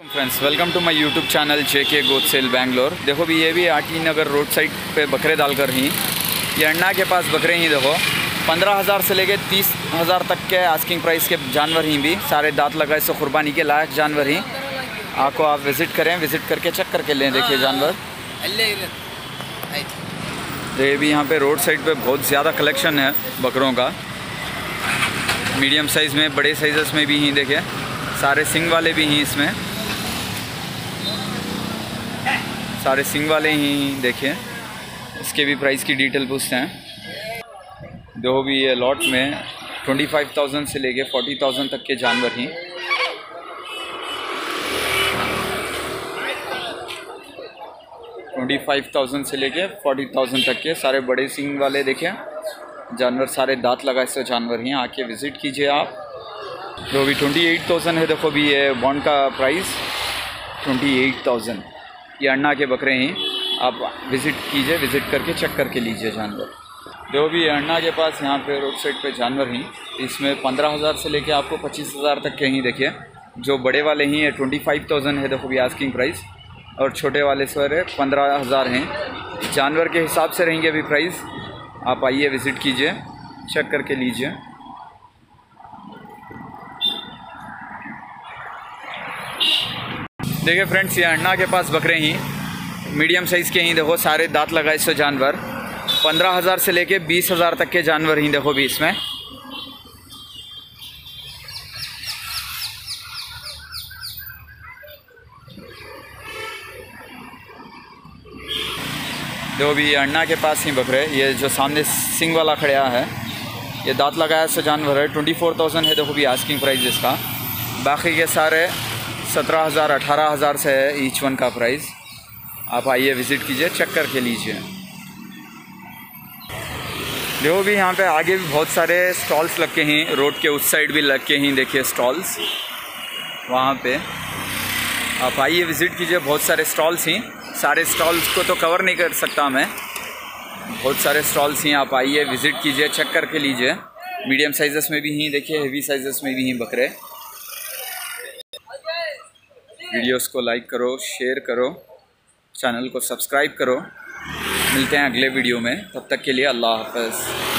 Friends welcome to my YouTube channel J K गोद cell Bangalore देखो भी ये भी आटी नगर रोड साइड पे बकरे डालकर ही, ये अंडा के पास बकरे ही देखो। पंद्रह हज़ार से लेके तीस हज़ार तक के आस्किंग प्राइस के जानवर ही भी, सारे दांत लगाए से कुर्बानी के लायक जानवर ही। आपको आप विज़िट करें विज़िट करके चेक करके लें, देखिए जानवर। तो ये भी यहाँ पर रोड साइड पर बहुत ज़्यादा कलेक्शन है बकरों का। मीडियम साइज़ में, बड़े साइज़ में भी ही देखे सारे सिंग वाले भी हैं इसमें। सारे सिंग वाले ही देखे इसके भी प्राइस की डिटेल पूछते हैं। दो भी ये लॉट में। ट्वेंटी फाइव थाउज़ेंड से लेके फोर्टी थाउज़ेंड तक के जानवर ही। ट्वेंटी फाइव थाउज़ेंड से लेके फोर्टी थाउज़ेंड तक के सारे बड़े सिंग वाले देखें जानवर सारे दांत लगाए से जानवर हैं आके विज़िट कीजिए आप। जो भी ट्वेंटी एट थाउज़ेंड है, देखो भी ये बॉन्ड का प्राइस ट्वेंटी एट थाउज़ेंड ये अन्ना के बकरे हैं। आप विज़िट कीजिए विज़िट करके चेक करके लीजिए जानवर। जो भी अन्ना के पास यहाँ पे रोड साइड पे जानवर हैं, इसमें पंद्रह हज़ार से लेके आपको पच्चीस हज़ार तक के ही, देखिए। जो बड़े वाले ही है ट्वेंटी फाइव थाउज़ेंड है, देखो भी आस्किंग प्राइस और छोटे वाले सर पंद्रह हज़ार हैं। जानवर के हिसाब से रहेंगे अभी प्राइस आप आइए विज़िट कीजिए चेक करके लीजिए। देखिए फ्रेंड्स ये अन्ना के पास बकरे ही। मीडियम साइज़ के ही, देखो, सारे दांत लगाए सो जानवर। पंद्रह हज़ार से लेके बीस हज़ार तक के जानवर ही, देखो भी इसमें जो भी ये अन्ना के पास ही बकरे। ये जो सामने सिंग वाला खड़ा है, ये दांत लगाया सो जानवर है। ट्वेंटी फोर थाउज़ेंड है, देखो भी आस्किंग प्राइस इसका। बाकी के सारे सत्रह हज़ार, अठारह हज़ार से है ईच वन का प्राइस आप आइए विज़िट कीजिए चेक करके लीजिए। देखो भी यहाँ पे आगे भी बहुत सारे स्टॉल्स लग के हैं। रोड के उस साइड भी लग के हैं, देखिए स्टॉल्स वहाँ पे आप आइए विज़िट कीजिए, बहुत सारे स्टॉल्स हैं। सारे स्टॉल्स को तो कवर नहीं कर सकता मैं। बहुत सारे स्टॉल्स हैं, आप आइए विज़िट कीजिए चेक करके लीजिए। मीडियम साइज़ में भी हैं, देखिए हेवी साइज़ में भी हैं बकरे। वीडियोस को लाइक करो शेयर करो चैनल को सब्सक्राइब करो। मिलते हैं अगले वीडियो में। तब तक के लिए अल्लाह हाफ़